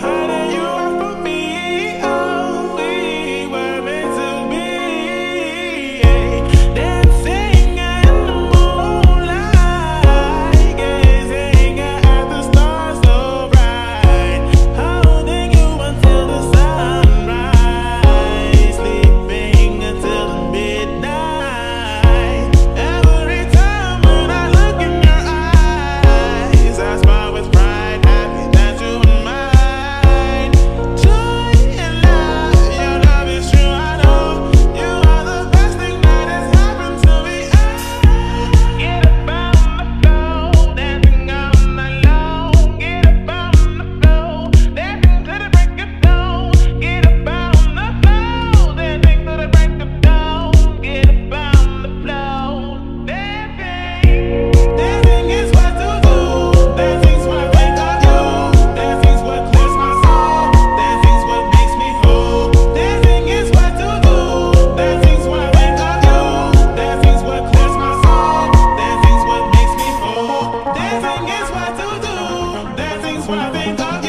high. That's what I think.